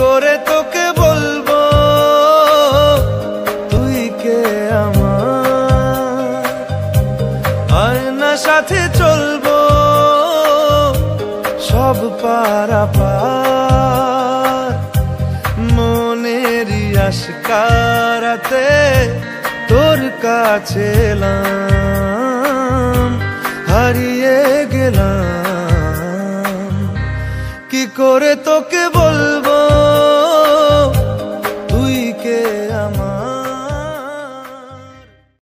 করে তোকে বলব, তুই কে আমার? আয়না সাথে চলবো, সব পারা পার মনের আশকারাতে তোর কাছে হারিয়ে গেলাম। কি করে তোকে বল